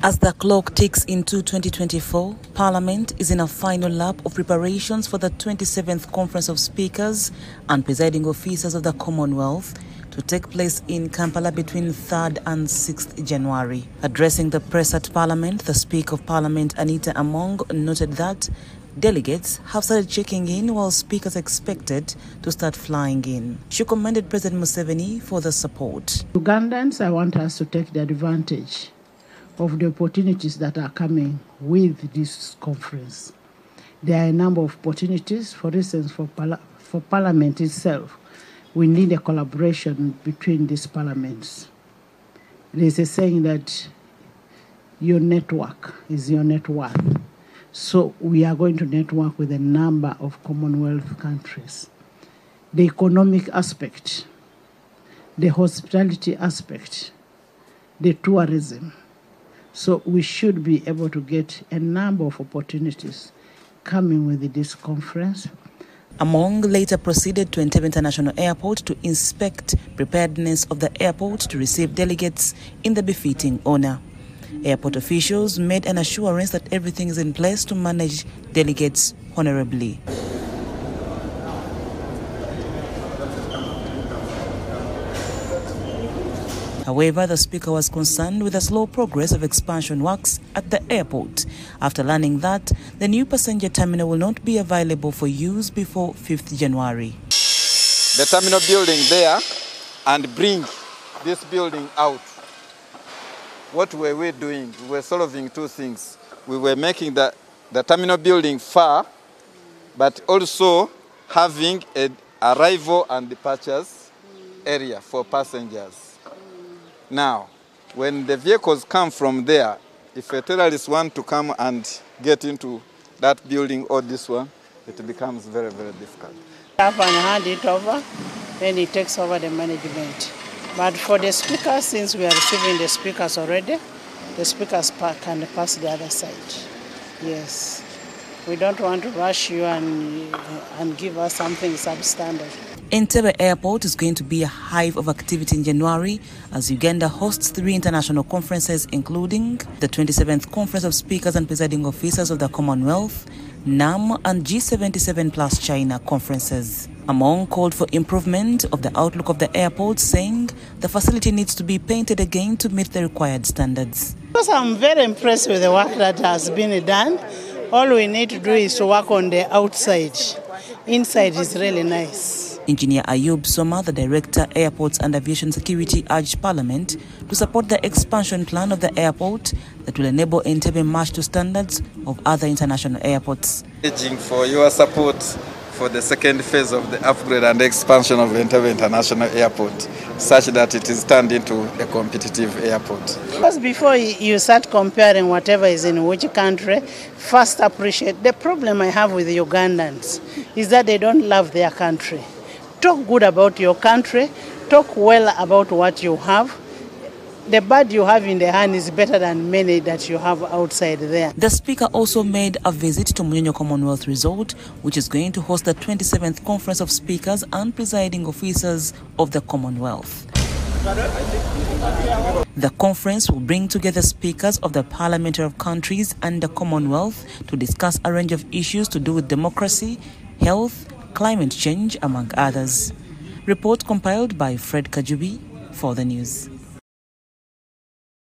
As the clock ticks into 2024, Parliament is in a final lap of preparations for the 27th Conference of Speakers and Presiding Officers of the Commonwealth to take place in Kampala between 3rd and 6th January. Addressing the press at Parliament, the Speaker of Parliament, Anita Among, noted that Delegates have started checking in while speakers expected to start flying in. She commended President Museveni for the support. Ugandans, I want us to take the advantage of the opportunities that are coming with this conference. There are a number of opportunities, for instance, for, for Parliament itself. We need a collaboration between these parliaments. There's a saying that your network is your net worth. So we are going to network with a number of Commonwealth countries. The economic aspect, the hospitality aspect, the tourism, so we should be able to get a number of opportunities coming with this conference. Among later proceeded to Entebbe International Airport to inspect preparedness of the airport to receive delegates in the befitting honor. Airport officials made an assurance that everything is in place to manage delegates honorably. However, the Speaker was concerned with the slow progress of expansion works at the airport after learning that the new passenger terminal will not be available for use before 5th January. The terminal building there and bring this building out. What were we doing? We were solving two things. We were making the, the terminal building far, but also having an arrival and departures area for passengers. Now, when the vehicles come from there, if a terrorist want to come and get into that building or this one, it becomes very, very difficult. Have and hand it over, then he takes over the management. But for the speakers, since we are receiving the speakers already, the speakers can pass the other side. Yes. We don't want to rush you and, and give us something substandard. Entebbe Airport is going to be a hive of activity in January as Uganda hosts three international conferences, including the 27th Conference of Speakers and Presiding Officers of the Commonwealth, NAM, and G77 plus China conferences. Among called for improvement of the outlook of the airport, saying the facility needs to be painted again to meet the required standards. Because I'm very impressed with the work that has been done. All we need to do is to work on the outside. Inside is really nice. Engineer Ayub Soma, the Director, Airports and Aviation Security, urged Parliament to support the expansion plan of the airport that will enable Entebbe match to standards of other international airports. For your support for the second phase of the upgrade and expansion of Entebbe International Airport, such that it is turned into a competitive airport. Because before you start comparing whatever is in which country, first appreciate the problem I have with Ugandans is that they don't love their country talk good about your country, talk well about what you have. The bird you have in the hand is better than many that you have outside there. The Speaker also made a visit to Munyonyo Commonwealth Resort, which is going to host the 27th Conference of Speakers and Presiding Officers of the Commonwealth. The conference will bring together speakers of the parliamentary of countries and the Commonwealth to discuss a range of issues to do with democracy, health, climate change, among others. Report compiled by Fred Kajubi for the news.